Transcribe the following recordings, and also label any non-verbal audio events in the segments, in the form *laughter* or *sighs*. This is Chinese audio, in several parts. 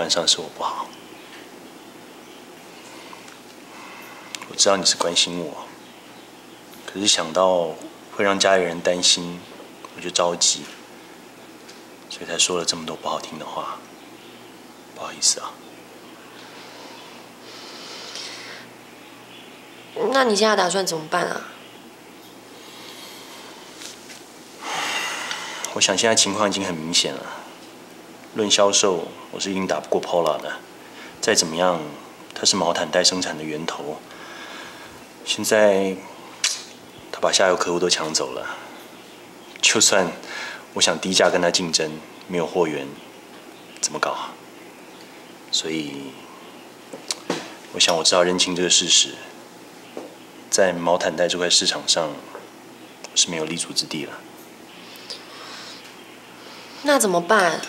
晚上是我不好。我知道你是关心我，可是想到会让家里人担心，我就着急，所以才说了这么多不好听的话。不好意思啊，那你现在打算怎么办啊？我想现在情况已经很明显了。论销售，我是一定打不过 Pola 的。再怎么样，它是毛毯带生产的源头。现在他把下游客户都抢走了，就算我想低价跟他竞争，没有货源，怎么搞？所以，我想我只好认清这个事实，在毛毯带这块市场上，是没有立足之地了。那怎么办？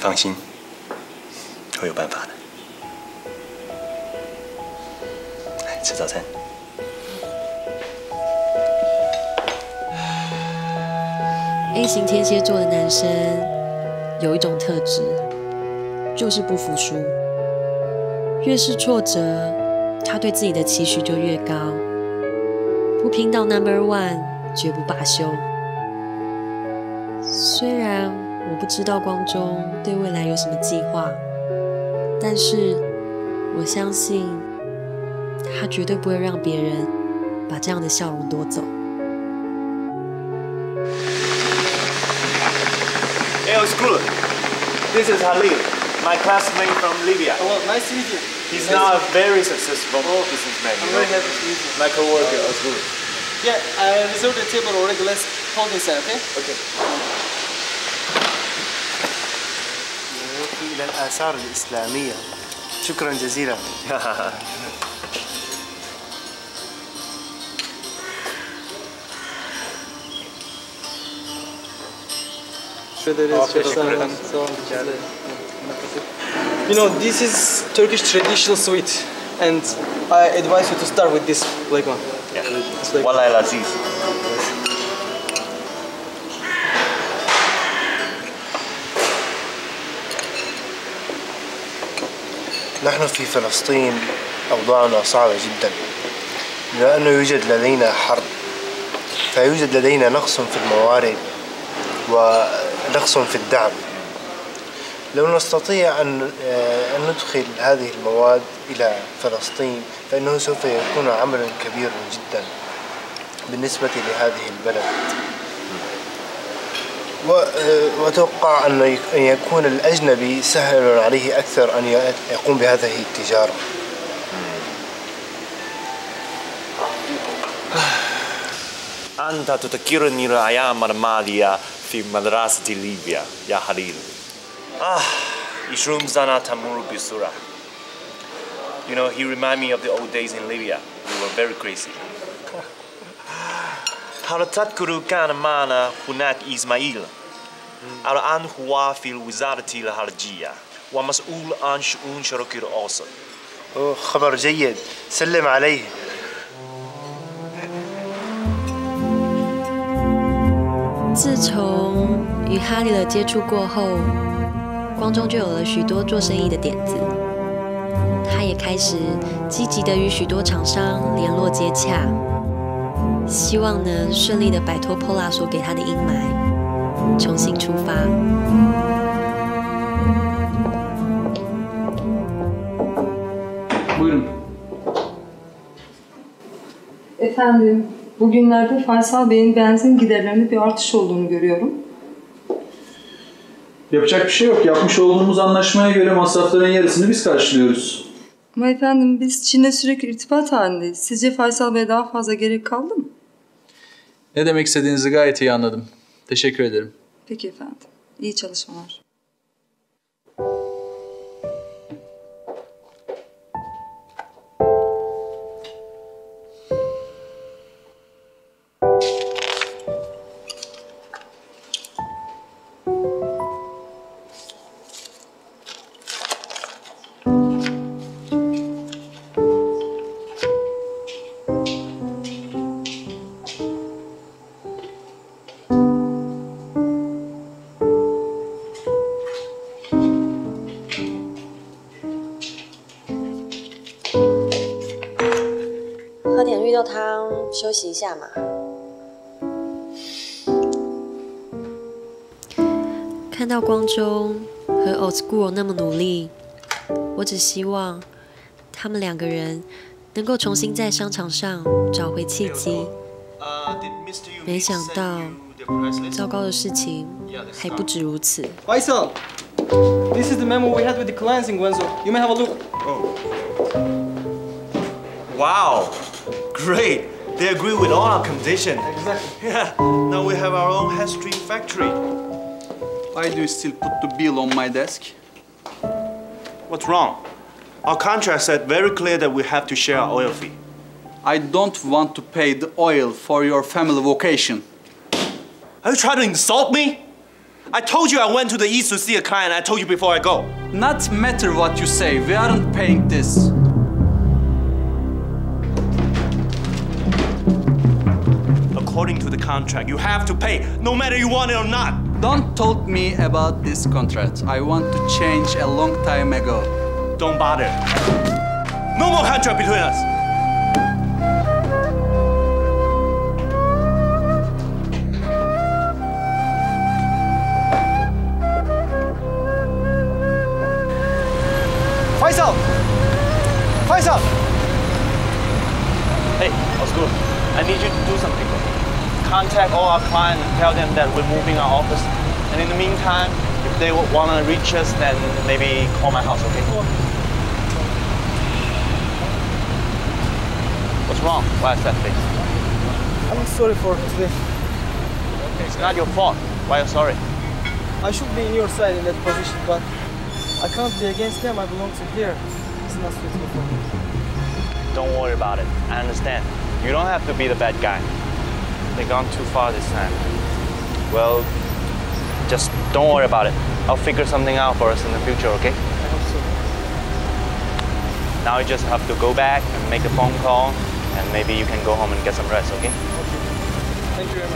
放心，会有办法的。来吃早餐。A 型天蝎座的男生有一种特质，就是不服输。越是挫折，他对自己的期许就越高。不拼到 Number One，绝不罢休。虽然我不知道光中对未来有什么计划，但是我相信他绝对不会让别人把这样的笑容夺走。Hey, what's good? This is Halil, my classmate from Libya. Oh, nice to meet you. He's now a very successful businessman. I'm You very know? happy to meet you. My coworker, Osgur. Yeah, I reserved a table already. Let's hold inside, okay? Okay. إلى الآثار الإسلامية شكرا جزيلا You know, this is Turkish traditional sweet, and I advise you to start with this black one. Yeah. Like- Wallahi Aziz. نحن في فلسطين أوضاعنا صعبة جدا لأنه يوجد لدينا حرب فيوجد لدينا نقص في الموارد ونقص في الدعم. لو نستطيع أن آه، أن ندخل هذه المواد إلى فلسطين فإنه سوف يكون عملا كبيرا جدا بالنسبة لهذه البلد. وأتوقع أن يك- أن يكون الأجنبي سهل عليه أكثر أن يقوم بهذه التجارة *sighs* أنت تذكرني الأيام الماضية في مدرسة ليبيا يا خليل Ah, يشرم سنة تمر بسرعة You know, he remind me of the old days in Libya. We were very crazy. هل تذكر كان معنا هناك إسماعيل الآن هو في الوزارة الخارجية ومسؤول عن شؤون الشرق الأوسط أوه، خبر جيد سلم عليه 自从与哈里尔接触过后，光中就有了许多做生意的点子。他也开始积极的与许多厂商联络接洽， 希望能顺利的摆脱 Pola 所给他的阴霾，重新出发。 Buyurun. Efendim, bugünlerde Faysal Bey'in benzin giderlerinde bir artış olduğunu görüyorum. Yapacak bir şey yok. Yapmış olduğumuz anlaşmaya göre masrafların yarısını biz karşılıyoruz. Ama efendim biz Çin'le sürekli irtibat halindeyiz. Sizce Faysal Bey'e daha fazla gerek kaldı mı? Ne demek istediğinizi gayet iyi anladım. Teşekkür ederim. Peki efendim. İyi çalışmalar. 休息一下嘛。看到光中和 Old School 那么努力，我只希望他们两个人能够重新在商场上找回契机。没想到，糟糕的事情还不止如此。Faisal, this is the memo we had with the clients in Guangzhou. You may have a look. Wow, great. They agree with all our conditions. Exactly. Yeah, now we have our own history factory. Why do you still put the bill on my desk? What's wrong? Our contract said very clear that we have to share our oil fee. I don't want to pay the oil for your family vacation. Are you trying to insult me? I told you I went to the east to see a client. I told you before I go. Not matter what you say, we aren't paying this. According to the contract, you have to pay, no matter you want it or not. Don't talk me about this contract. I want to change a long time ago. Don't bother. No more contract between us. Faisal! Faisal! Hey, Oscar, I need you to do something for me. Contact all our clients and tell them that we're moving our office. And in the meantime, if they want to reach us, then maybe call my house, okay? What's wrong? Why is that face? I'm sorry for today. It's not your fault. Why are you sorry? I should be in your side in that position, but I can't be against them. I belong to here. It's not suitable for me. Don't worry about it. I understand. You don't have to be the bad guy. They've gone too far this time. Well, just don't worry about it. I'll figure something out for us in the future, okay? I hope so. Now you just have to go back and make a phone call, and maybe you can go home and get some rest, okay? Okay. Thank you very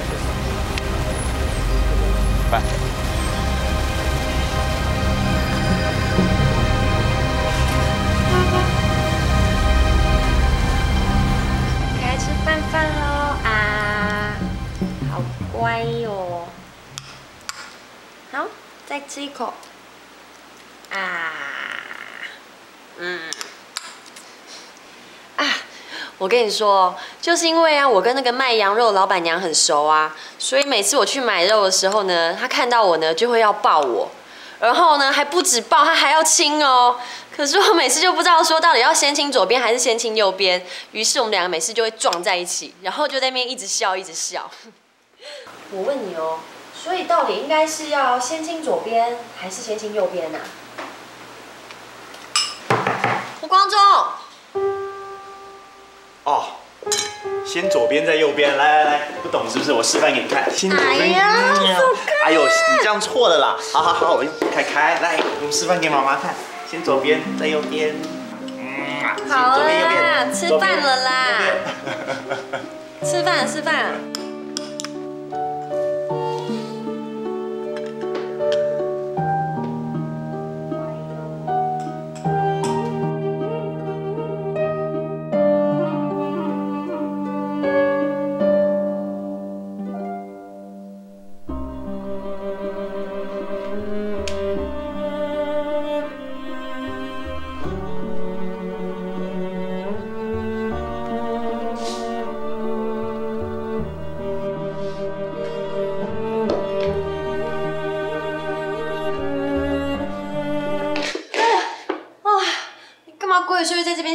much. 乖哟好，再吃一口。啊，嗯，啊，我跟你说，就是因为啊，我跟那个卖羊肉老板娘很熟啊，所以每次我去买肉的时候呢，她看到我呢，就会要抱我，然后呢，还不止抱，她还要亲哦。可是我每次就不知道说到底要先亲左边还是先亲右边，于是我们两个每次就会撞在一起，然后就在那边一直笑，一直笑。我问你哦，所以到底应该是要先亲左边还是先亲右边呢、胡光中，哦，先左边再右边，来来来，不懂是不是？我示范给你看。先左边，哎呀哎呦，你这样错了啦！好好好，我开开，来，我们示范给妈妈看。先左边，再右边。嗯，好左边右边啦，吃饭了啦吃饭吃饭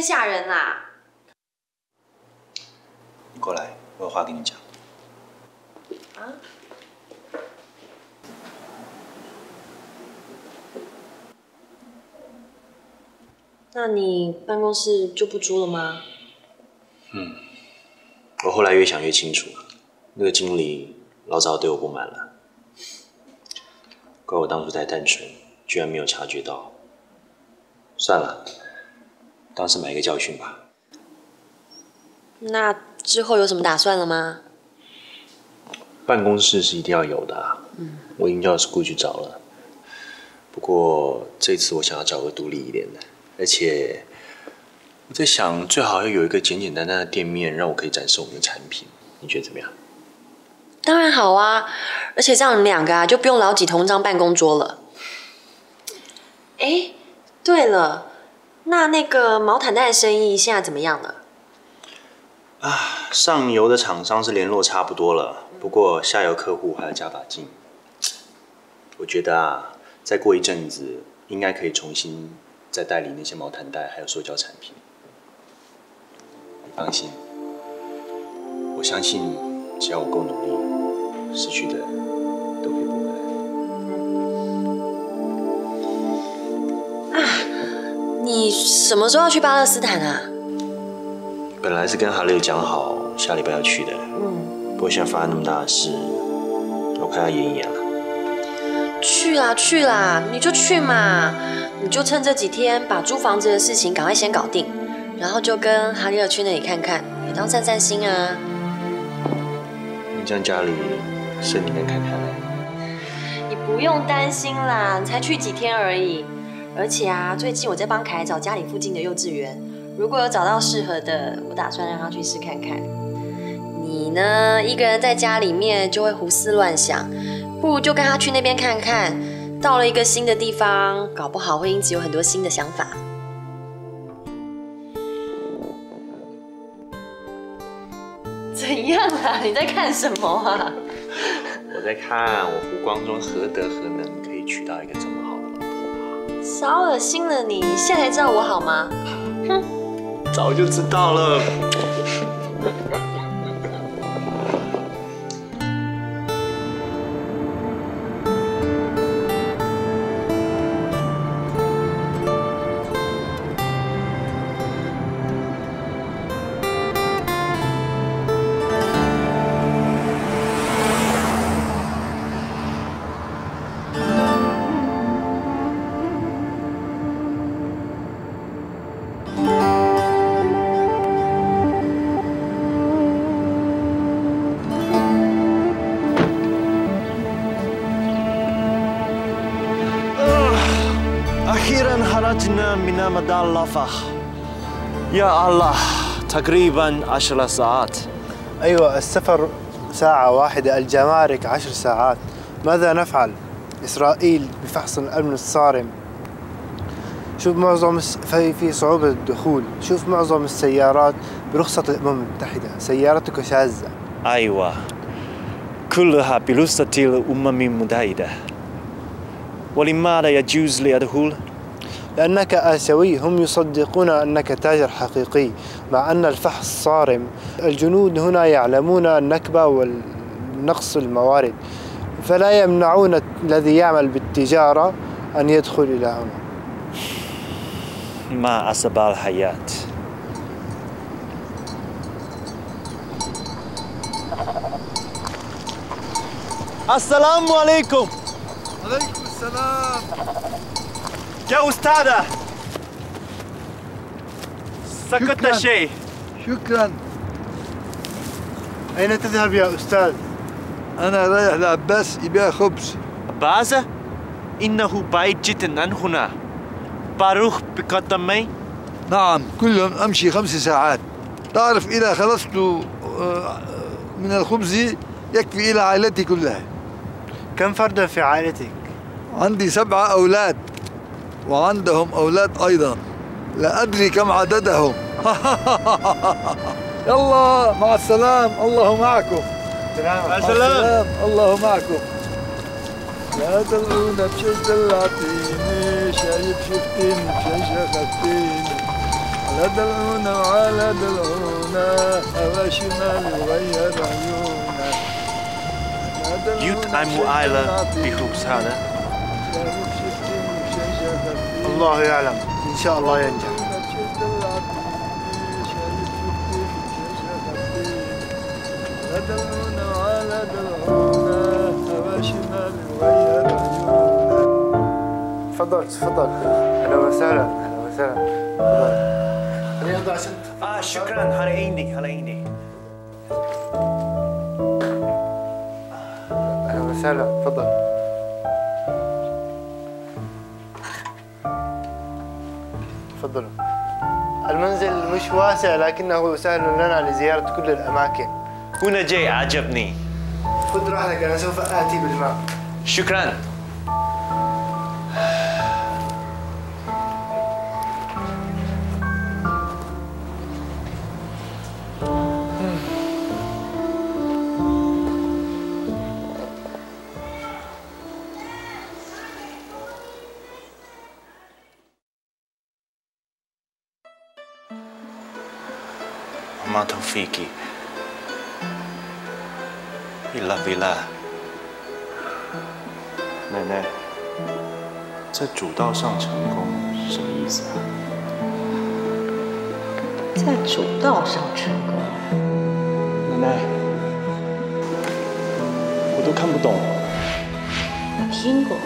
鬼鬼祟祟在这边吓人啦、你过来，我有话跟你讲。啊？那你办公室就不租了吗？我后来越想越清楚，那个经理老早对我不满了，怪我当初太单纯，居然没有察觉到。算了，当时买一个教训吧。那之后有什么打算了吗？办公室是一定要有的、啊，我已经叫 school 去找了。不过这次我想要找个独立一点的，而且我在想，最好要有一个简简单单的店面，让我可以展示我们的产品。你觉得怎么样？当然好啊，而且这样你们两个啊就不用老挤同一张办公桌了。哎，对了，那那个毛毯袋的生意现在怎么样了？啊上游的厂商是联络差不多了，不过下游客户还要加把劲。我觉得啊，再过一阵子，应该可以重新再代理那些毛毯袋还有塑胶产品。你放心，我相信只要我够努力，失去的你什么时候要去巴勒斯坦啊？本来是跟哈六讲好下礼拜要去的，嗯，不过现在发生那么大的事，我看要演一演了。去啦去啦，你就去嘛，你就趁这几天把租房子的事情赶快先搞定，然后就跟哈利尔去那里看看，也当散散心啊。你这样家里身体跟看看嘞。你不用担心啦，你才去几天而已。而且啊，最近我在帮凯找家里附近的幼稚园，如果有找到适合的，我打算让他去试看看。你呢，一个人在家里面就会胡思乱想，不如就跟他去那边看看。到了一个新的地方，搞不好会因此有很多新的想法。*laughs* 怎样啊？你在看什么啊？我在看我胡光中何德何能可以娶到一个这么少恶心了你！现在才知道我好吗？哼早就知道了。خرجنا من مدلفة يا الله تقريبا عشر ساعات أيوة السفر ساعة واحدة الجمارك عشر ساعات. ماذا نفعل؟ إسرائيل بفحص الأمن الصارم. شوف معظم في في صعوبة الدخول. شوف معظم السيارات برخصة الأمم المتحدة سيارتك شاذة. أيوة. كلها برخصة الأمم المتحدة ولماذا يجوز لي الدخول؟ لأنك آسيوي هم يصدقون أنك تاجر حقيقي مع أن الفحص صارم. الجنود هنا يعلمون النكبة والنقص الموارد فلا يمنعون الذي يعمل بالتجارة أن يدخل إلى هنا. ما أسباب الحياة. السلام عليكم. عليكم السلام. يا أستاذة! شكراً. شيء شكرا. أين تذهب يا أستاذ؟ أنا رايح لعباس يبيع خبز. باز إنه بعيد جدا عن هنا. بروح بقدمي. نعم كل يوم أمشي خمس ساعات. تعرف إذا خلصت آه، من الخبز يكفي إلى عائلتي كلها. كم فردا في عائلتك؟ عندي سبعة أولاد. وعندهم أولاد أيضا. لا أدري كم عددهم. *laughs* يلا مع السلام. الله معكم. مع السلام. الله معكم. لا دلعونا بشي دلعتيني شايف شفتيني بشي شغلتيني لا دلعونا وعلى دلعونا هوا شمال وغير عيونا. يوت أموائل دلعتيني، بخبز هذا الله يعلم. إن شاء الله ينجح. تفضل تفضل. أهلا وسهلا أهلا وسهلا. آه شكرا. على عيني على عيني. أهلا وسهلا. تفضل. تفضلوا. المنزل مش واسع لكنه سهل لنا لزيارة كل الأماكن. هنا جاي عجبني خذ راحتك أنا سوف آتي بالماء. شكرا. 飞机，一拉一拉，奶奶，在主道上成功是什么意思啊？在主道上成功，奶奶，我都看不懂。我听过，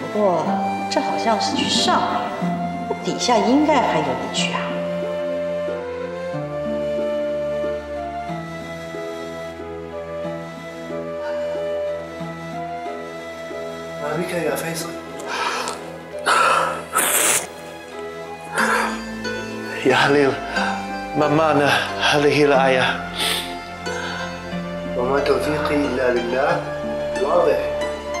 不过这好像是句上句，底下应该还有一句啊。هليل ماما هذه الآية وما توفيقي إلا بالله واضح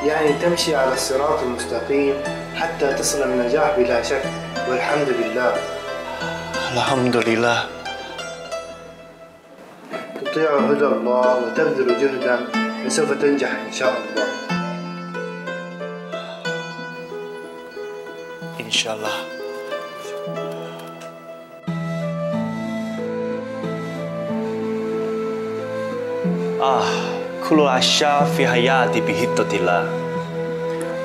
يعني تمشي على الصراط المستقيم حتى تصل النجاح بلا شك والحمد لله الحمد لله تطيع هدى الله وتبذل جهدا فسوف تنجح إن شاء الله إن شاء الله آه كل أشياء في حياتي بخطة الله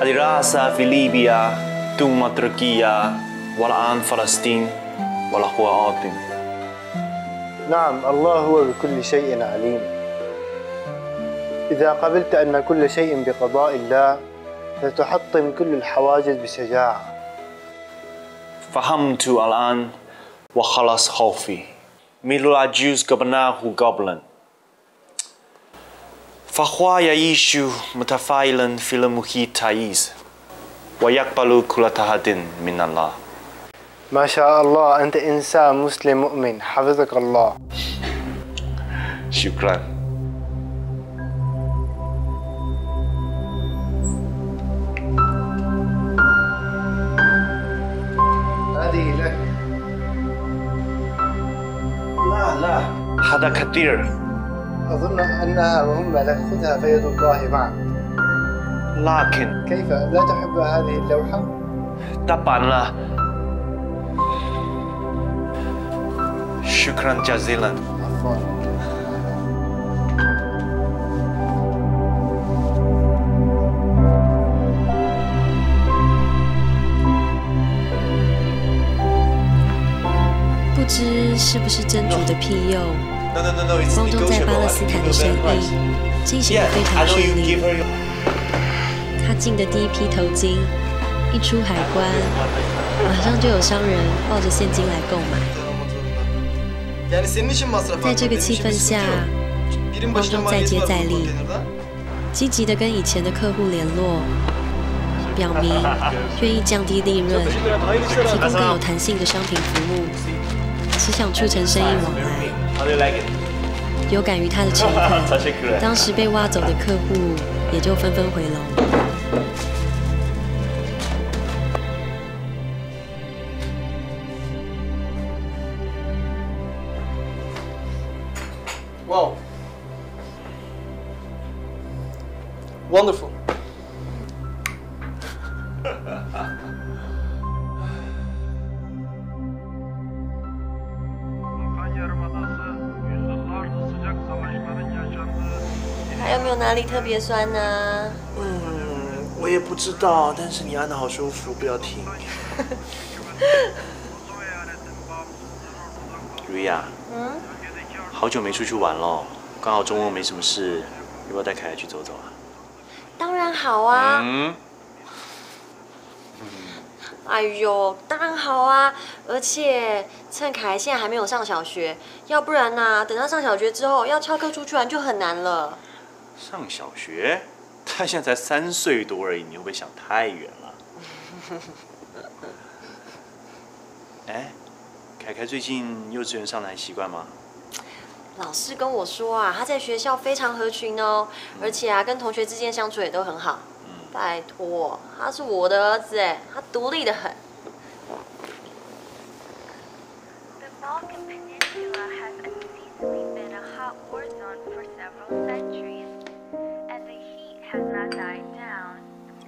الدراسة في ليبيا ثم تركيا والآن فلسطين والأخوة أردن نعم الله هو بكل شيء عليم إذا قبلت أن كل شيء بقضاء الله ستحطم كل الحواجز بشجاعة فهمت الآن وخلص خوفي مثل العجوز قبلناه قبلا فخوا يعيش متفائلا في المحيط تعيز ويقبل كل تهد من الله ما شاء الله أنت إنسان مسلم مؤمن حفظك الله شكرا هذه لك لا لا هذا كثير أظن أنها مهمة لك خذها فيد الله معك لكن كيف لا تحب هذه اللوحة؟ طبعا لا شكرا جزيلا عفوا 不知是不是真主的庇佑， 汪中在巴勒斯坦的生意进行得非常顺利。他进的第一批头巾，一出海关，马上就有商人抱着现金来购买。在这个气氛下，birim 光 başına 中再接再厉，积极的跟以前的客户联络，表明愿意降低利润，提供更有弹性的商品服务，只想促成生意往来。有感于他的诚恳，*laughs* 当时被挖走的客户也就纷纷回笼。里特别酸呢？嗯，我也不知道，但是你按的好舒服，不要停。瑞亚，嗯，好久没出去玩了，刚好周末没什么事，要不要带凯凯去走走啊？当然好啊。嗯，哎呦，当然好啊！而且趁凯现在还没有上小学，要不然呢、等他上小学之后要翘课出去玩就很难了。上小学，他现在才三岁多而已，你会不会想太远了？哎，凯凯最近幼稚园上的还习惯吗？老师跟我说啊，他在学校非常合群哦，而且啊，跟同学之间相处也都很好。拜托，他是我的儿子哎，他独立的很。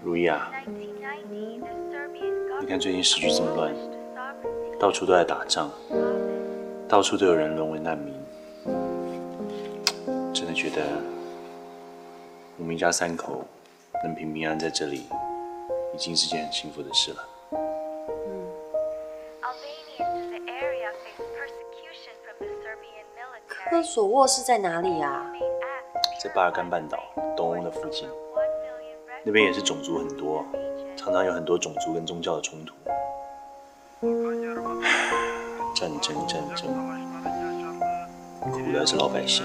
如意啊，你看最近时局这么乱，到处都在打仗，到处都有人沦为难民，真的觉得我们一家三口能平平安安在这里，已经是件很幸福的事了。科索沃是在哪里啊？在巴尔干半岛东欧的附近。那边也是种族很多，常常有很多种族跟宗教的冲突。战争，战争，苦的还是老百姓。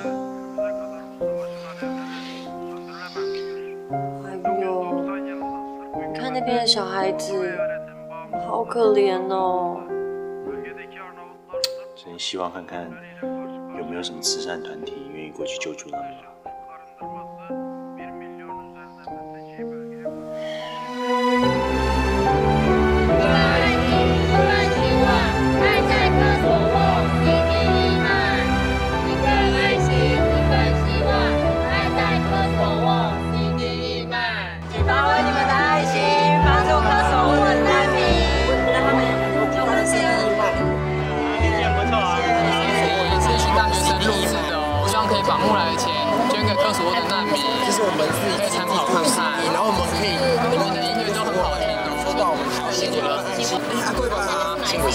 哎呦，你看那边的小孩子，好可怜哦。真希望看看有没有什么慈善团体愿意过去救助他们。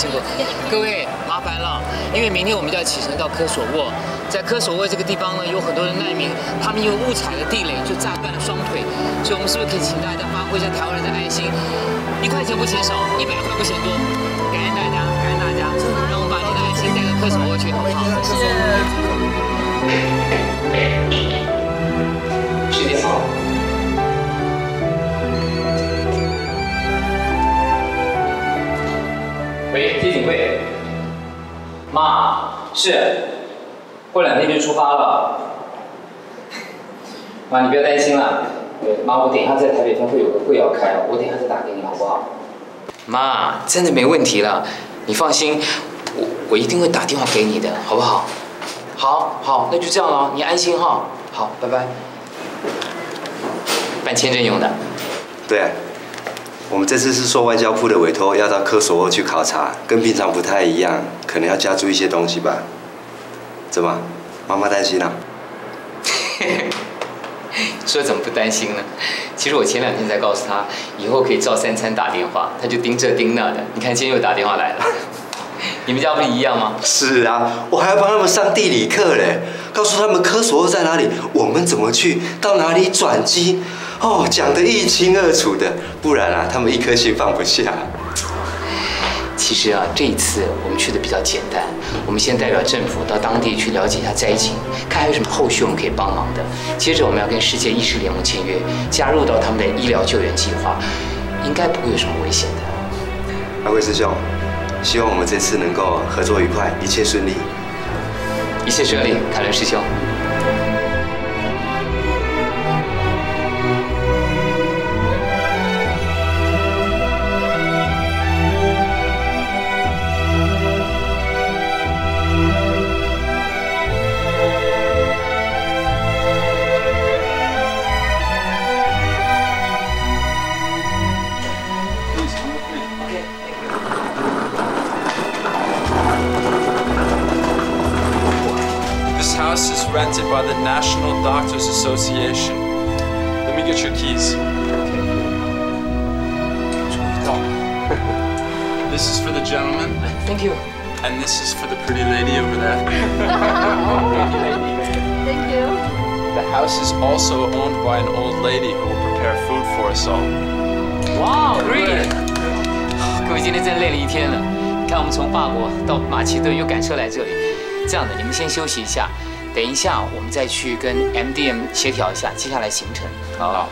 辛苦。各位麻烦了，因为明天我们就要启程到科索沃，在科索沃这个地方呢，有很多的难民，他们因为误踩了地雷就炸断了双腿，所以我们是不是可以请大家发挥一下台湾人的爱心？一块钱不嫌少，一百块不嫌多，感谢大家，感谢大家，让我们把你的爱心带到科索沃去，好不好？谢谢。喂，接警卫。妈，是，过两天就出发了。妈，你不要担心了。妈，我等一下在台北分会有个会要开，我等一下再打给你，好不好？妈，真的没问题了，你放心，我我一定会打电话给你的，好不好？好好，那就这样了，你安心哈。好，拜拜。办签证用的。对啊，我们这次是受外交部的委托，要到科索沃去考察，跟平常不太一样，可能要加注一些东西吧。怎么，妈妈担心啊？*laughs* 说怎么不担心呢？其实我前两天才告诉他，以后可以照三餐打电话，他就盯这盯那的。你看今天又打电话来了，*laughs* 你们家不是一样吗？是啊，我还要帮他们上地理课嘞，告诉他们科索沃在哪里，我们怎么去，到哪里转机，哦，讲得一清二楚的，不然啊，他们一颗心放不下。其实啊，这一次我们去的比较简单，我们先代表政府到当地去了解一下灾情，看还有什么后续我们可以帮忙的。接着我们要跟世界医师联盟签约，加入到他们的医疗救援计划，应该不会有什么危险的。阿贵师兄，希望我们这次能够合作愉快，一切顺利。一切顺利，凯伦师兄。house is rented by the National Doctors Association. Let me get your keys. *laughs* This is for the gentleman. Thank you. And this is for the pretty lady over there. *laughs* Thank you. The house is also owned by an old lady who will prepare food for us all. 哇、wow, great！各位今天真累了一天了。你看，我们从法国到马其顿，又赶车来这里。这样的，你们先休息一下， 等一下我们再去跟 MDM 协调一下接下来行程。好。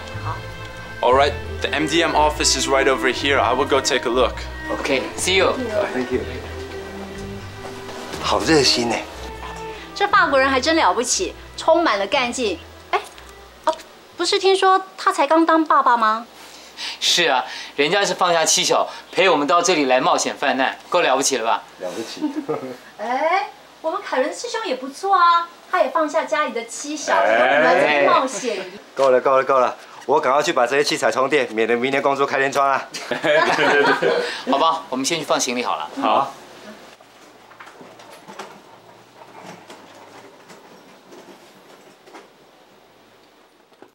All right, the MDM office is right over here. I will go take a look. Okay, see you. Thank you. 好热心呢。这法国人还真了不起，充满了干劲。哎，啊，不是听说他才刚当爸爸吗？是啊，人家是放下妻小陪我们到这里来冒险犯难，够了不起了吧？了不起。哎，我们凯伦师兄也不错啊，他也放下家里的妻小，哎来冒险。够了，够了，够了！我赶快去把这些器材充电，免得明天工作开天窗啊！*laughs* 好吧，我们先去放行李好了。好。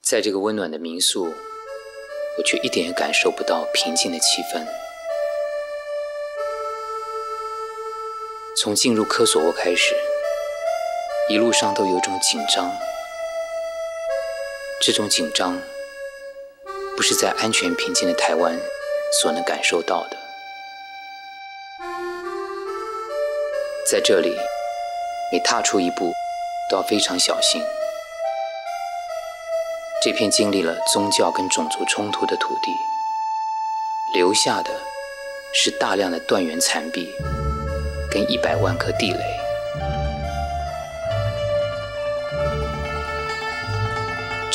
在这个温暖的民宿，我却一点也感受不到平静的气氛。从进入科索沃开始，一路上都有种紧张。这种紧张，不是在安全平静的台湾所能感受到的。在这里，每踏出一步，都要非常小心。这片经历了宗教跟种族冲突的土地，留下的是大量的断垣残壁跟一百万颗地雷。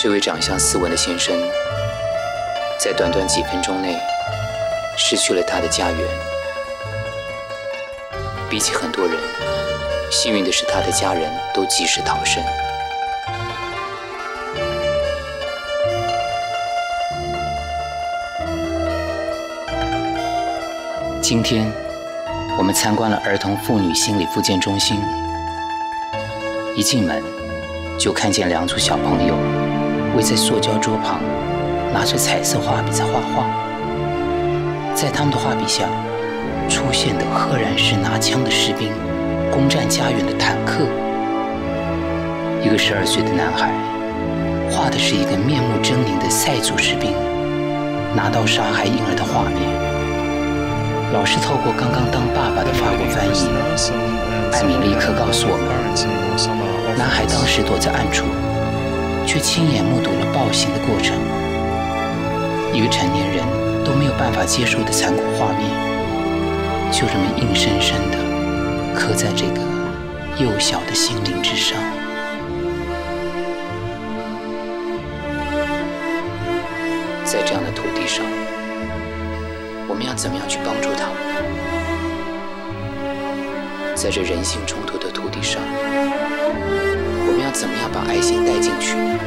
这位长相斯文的先生，在短短几分钟内失去了他的家园。比起很多人，幸运的是他的家人都及时逃生。今天，我们参观了儿童妇女心理复健中心。一进门，就看见两组小朋友围在塑胶桌旁，拿着彩色画笔在画画。在他们的画笔下，出现的赫然是拿枪的士兵，攻占家园的坦克。一个十二岁的男孩，画的是一个面目狰狞的塞族士兵，拿刀杀害婴儿的画面。老师透过刚刚当爸爸的法国翻译，艾米立刻告诉我们，男孩当时躲在暗处，却亲眼目睹了暴行的过程。一个成年人都没有办法接受的残酷画面，就这么硬生生的刻在这个幼小的心灵之上。在这样的土地上。我们要怎么样去帮助他们？在这人性冲突的土地上，怎么样把爱心带进去呢？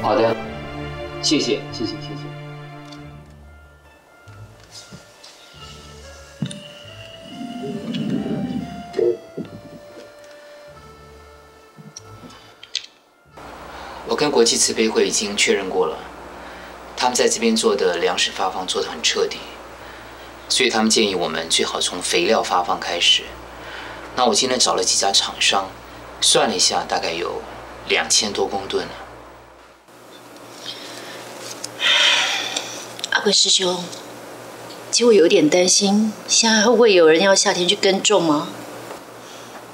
好的，谢谢，谢谢，谢谢。国际慈悲会已经确认过了，他们在这边做的粮食发放做得很彻底，所以他们建议我们最好从肥料发放开始。那我今天找了几家厂商，算了一下，大概有两千多公吨呢。阿贵师兄，其实我有点担心，现在会不会有人要夏天去耕种吗？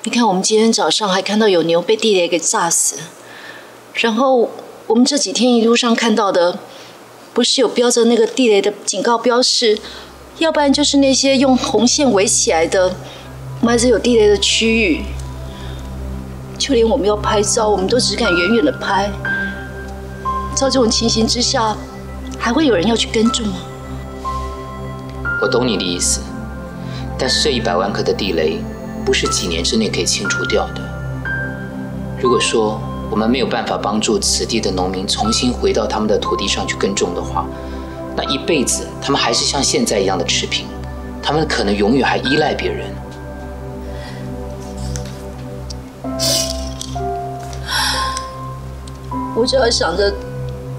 你看，我们今天早上还看到有牛被地雷给炸死，然后我们这几天一路上看到的，不是有标着那个地雷的警告标示，要不然就是那些用红线围起来的埋着有地雷的区域。就连我们要拍照，我们都只敢远远的拍。照这种情形之下，还会有人要去耕种吗？我懂你的意思，但是这一百万颗的地雷不是几年之内可以清除掉的。如果说我们没有办法帮助此地的农民重新回到他们的土地上去耕种的话，那一辈子他们还是像现在一样的持平，他们可能永远还依赖别人。我只要想着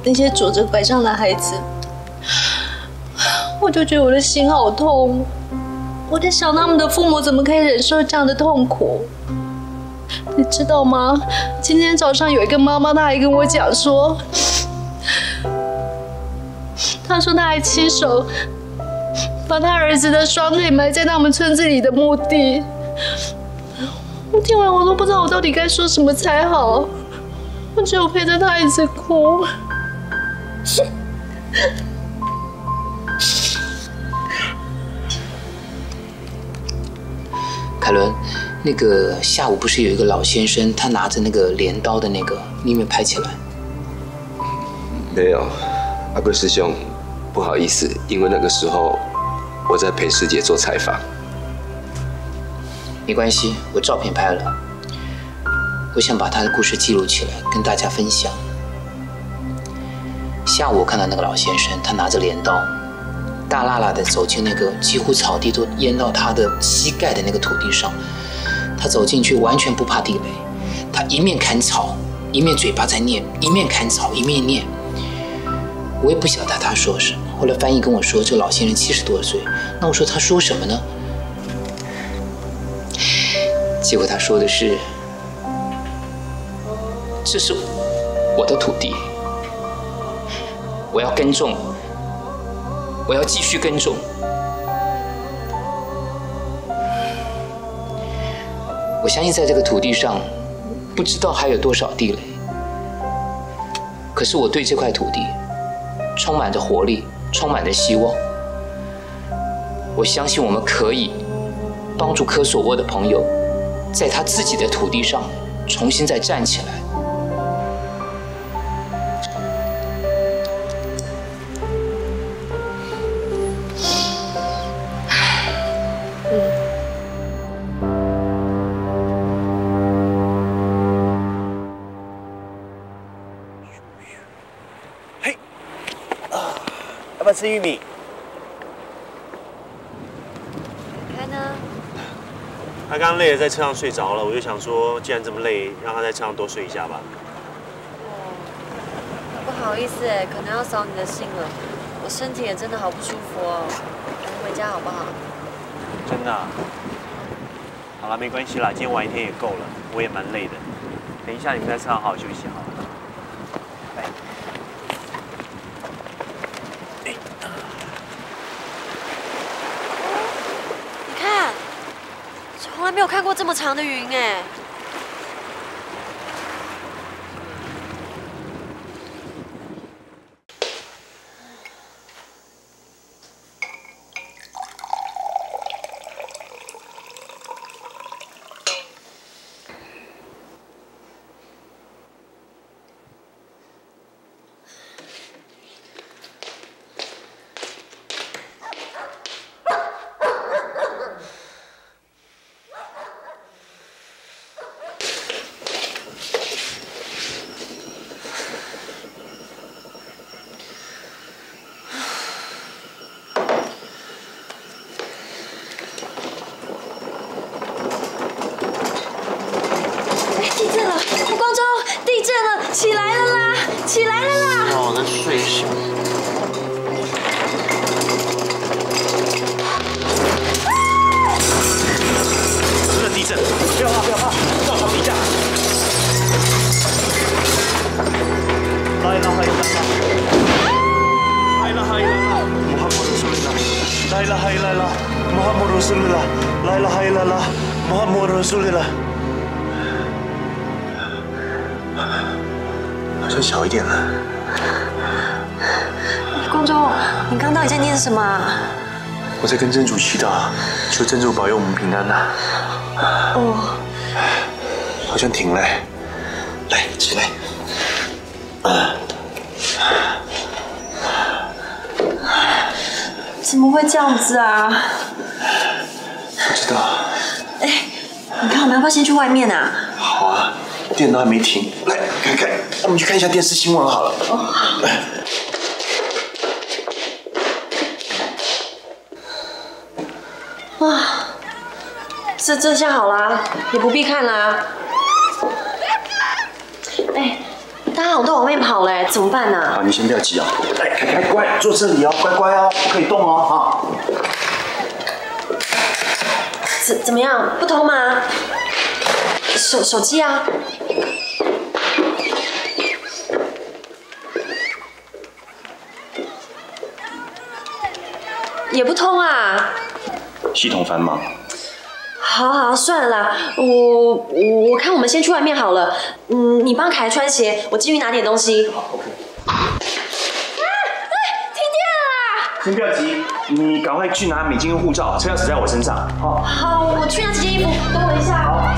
那些拄着拐杖的孩子，我就觉得我的心好痛。我在想，他们的父母怎么可以忍受这样的痛苦？你知道吗？今天早上有一个妈妈，她还跟我讲说，她说她还亲手把她儿子的双腿埋在他们村子里的墓地。我听完，我都不知道我到底该说什么才好。我只有陪着他一直哭。凯伦，那个下午不是有一个老先生，他拿着那个镰刀的那个，你有没有拍起来？没有，阿贵师兄，不好意思，因为那个时候我在陪师姐做采访。没关系，我照片拍了。我想把他的故事记录起来，跟大家分享。下午我看到那个老先生，他拿着镰刀，大喇喇的走进那个几乎草地都淹到他的膝盖的那个土地上。他走进去完全不怕地雷，他一面砍草，一面嘴巴在念，一面砍草，一面念。我也不晓得他说什么。后来翻译跟我说，这老先生七十多岁。那我说他说什么呢？结果他说的是。这是我的土地，我要耕种，我要继续耕种。我相信在这个土地上，不知道还有多少地雷，可是我对这块土地充满着活力，充满着希望。我相信我们可以帮助科索沃的朋友，在他自己的土地上重新再站起来。吃玉米？开呢？他刚刚累了，在车上睡着了。我就想说，既然这么累，让他在车上多睡一下吧。不好意思哎，可能要扫你的兴了。我身体也真的好不舒服哦，赶紧回家好不好？真的啊？好了，没关系啦，今天玩一天也够了，我也蛮累的。等一下你们在车上好好休息好了。来，你看，从来没我看过这么长的云哎。我在跟真主祈祷，求真主保佑我们平安呐、哦，好像停了。来，起来。怎么会这样子啊？不知道。哎，你看我们要不要先去外面啊？好啊，电都还没停。来，看看，我们去看一下电视新闻好了。来。这这下好啦，也不必看啦。哎，大家好像都往外面跑嘞，怎么办呢、啊，你先不要急啊。来，凯凯，乖，坐这里哦，乖乖哦，不可以动哦，哈。怎怎么样？不通吗？手手机啊？也不通啊？系统繁忙。好好算了啦，我我我看我们先去外面好了。嗯，你帮凯穿鞋，我进去拿点东西。好，OK 啊！哎，停电了啦！先不要急，你赶快去拿美金跟护照，车钥匙在我身上。好。好，我去拿几件衣服，等我一下。好。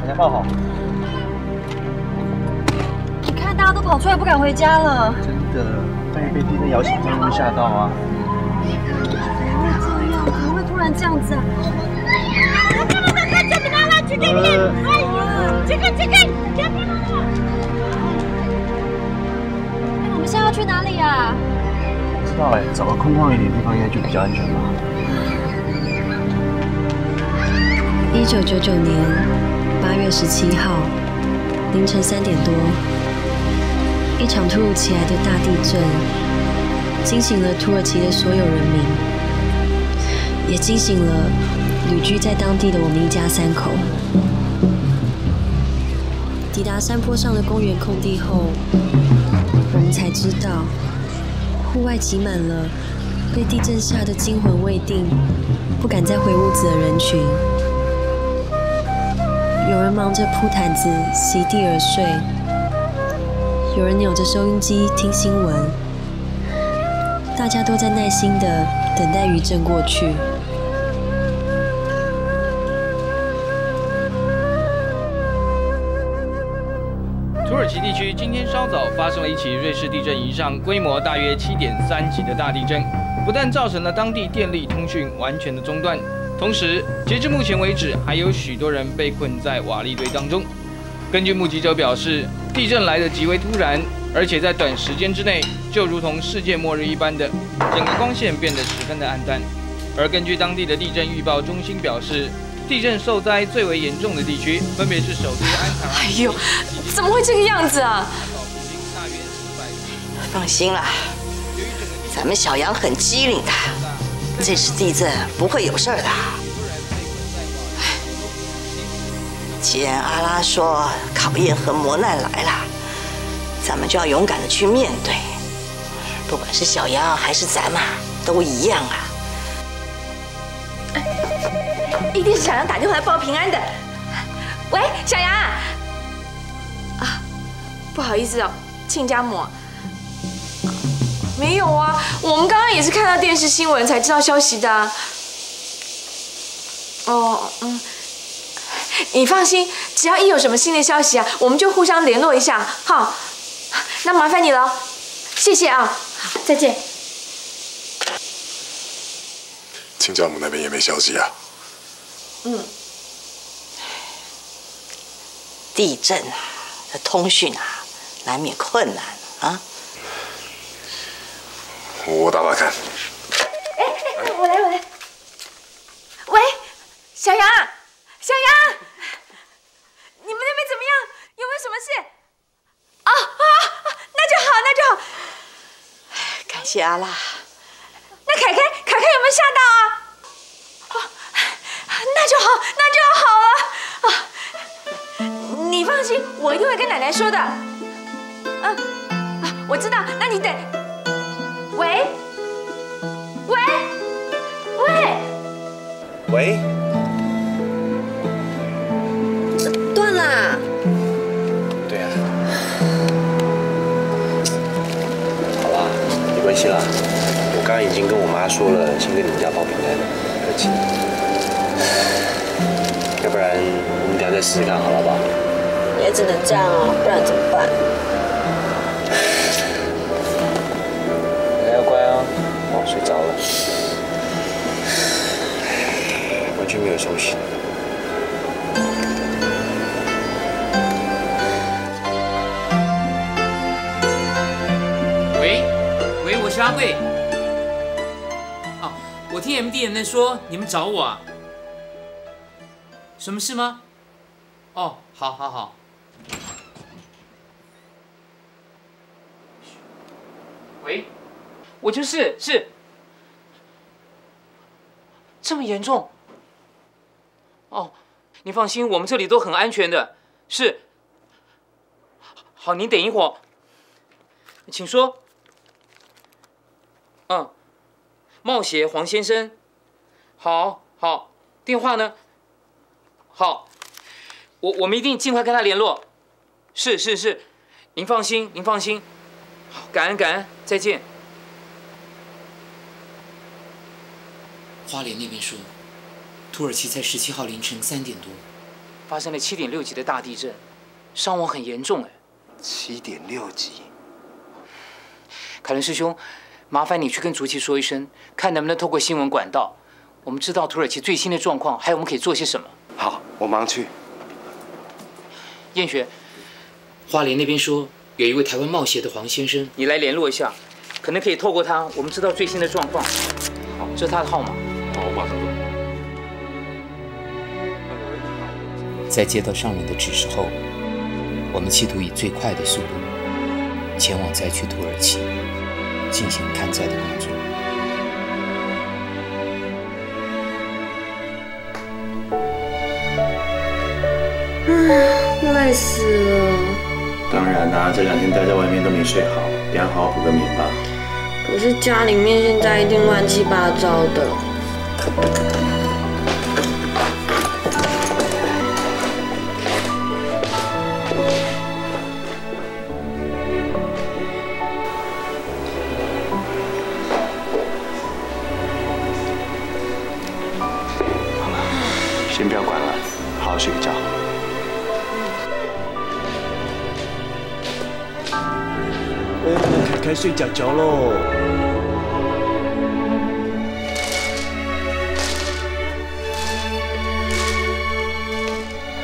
大家抱好。家都跑出来，不敢回家了。真的，半夜被地震摇醒，真的会吓到啊。怎么会这样？怎么会突然这样子啊？哎，我们现在要去哪里啊？不知道哎，找个空旷一点的地方应该就比较安全吧。一九九九年八月十七号凌晨三点多，一场突如其来的大地震惊醒了土耳其的所有人民，也惊醒了旅居在当地的我们一家三口。抵达山坡上的公园空地后，我们才知道，户外挤满了被地震吓得惊魂未定、不敢再回屋子的人群。有人忙着铺毯子、席地而睡，有人扭着收音机听新闻，大家都在耐心的等待余震过去。土耳其地区今天稍早发生了一起瑞士地震仪上规模大约七点三级的大地震，不但造成了当地电力通讯完全的中断，同时截至目前为止，还有许多人被困在瓦砾堆当中。根据目击者表示，地震来得极为突然，而且在短时间之内，就如同世界末日一般的，整个光线变得十分的暗淡。而根据当地的地震预报中心表示，地震受灾最为严重的地区分别是首都安卡拉。哎呦，怎么会这个样子啊？放心啦，咱们小杨很机灵的，这次地震不会有事儿的。既然阿拉说考验和磨难来了，咱们就要勇敢的去面对。不管是小杨还是咱们，都一样啊。一定是小杨打电话来报平安的。喂，小杨啊，不好意思哦，亲家母。没有啊，我们刚刚也是看到电视新闻才知道消息的。哦，嗯，你放心，只要一有什么新的消息啊，我们就互相联络一下，好。那麻烦你了，谢谢啊，好，再见。亲家母那边也没消息啊。嗯。地震啊，通讯啊，难免困难啊。我打打看。哎哎，我来，我来。喂，小杨，小杨。什么事？啊啊，那就好，那就好。感谢阿拉。那凯凯，凯凯有没有吓到啊？哦，那就好，那就好了。啊，你放心，我一定会跟奶奶说的。嗯，啊，我知道。那你得喂，喂，喂，喂。系啦。我刚刚已经跟我妈说了，先跟你们家报平安，不客气。要不然我们等下再试试看，好了吧？也只能这样啊，不然怎么办？还要乖哦，我，睡着了，完全没有休息。喂，我是阿贵。哦，我听 MD 人说你们找我啊？什么事吗？哦，好好好。喂，我就是是。这么严重？哦，你放心，我们这里都很安全的。是。好，您等一会儿，请说。嗯，冒险黄先生，好好，电话呢？好，我我们一定尽快跟他联络。是是是，您放心，您放心。好，感恩感恩，再见。花莲那边说，土耳其在十七号凌晨三点多发生了七点六级的大地震，伤亡很严重哎。七点六级，凯伦师兄，麻烦你去跟竹崎说一声，看能不能透过新闻管道，我们知道土耳其最新的状况，还有我们可以做些什么。好，我忙去。燕雪，花莲那边说有一位台湾冒险的黄先生，你来联络一下，可能可以透过他，我们知道最新的状况。好，这是他的号码。好，我马上走。在接到上人的指示后，我们企图以最快的速度前往灾区土耳其进行看灾的工作。唉，累死了。当然啦、这两天待在外面都没睡好，等下好好补个眠吧。可是家里面现在一定乱七八糟的。*laughs* 哦，凯凯睡觉觉喽。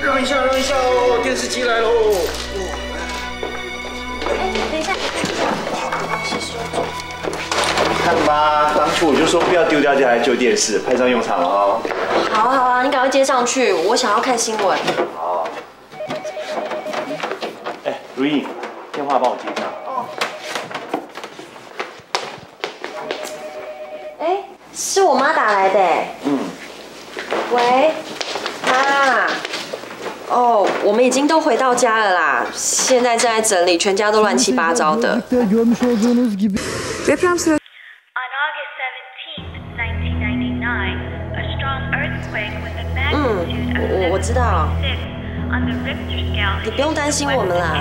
让一下，让一下哦，电视机来喽。等一下，谢谢。看吧，当初我就说不要丢掉这台旧电视，派上用场了哦。好啊好啊，你赶快接上去，我想要看新闻。好。哎，如意，电话帮我接是我妈打来的。喂妈。哦我们已经都回到家了啦。现在正在整理全家都乱七八糟的。嗯我我知道。你不用担心我们啦。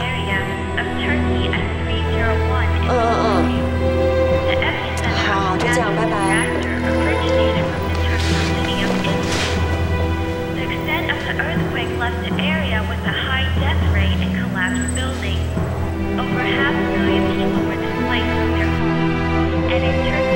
嗯嗯嗯。好就这样拜拜。left an area with a high death rate and collapsed buildings. Over half a million people were displaced from their homes, and in turn